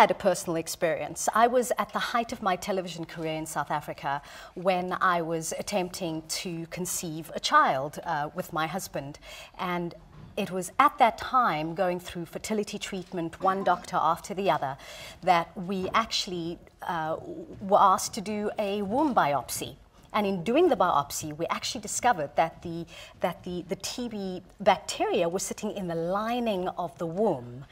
had a personal experience. I was at the height of my television career in South Africa when I was attempting to conceive a child uh, with my husband. And it was at that time, going through fertility treatment, one doctor after the other, that we actually uh, were asked to do a womb biopsy. And in doing the biopsy, we actually discovered that the, that the, the TB bacteria was sitting in the lining of the womb.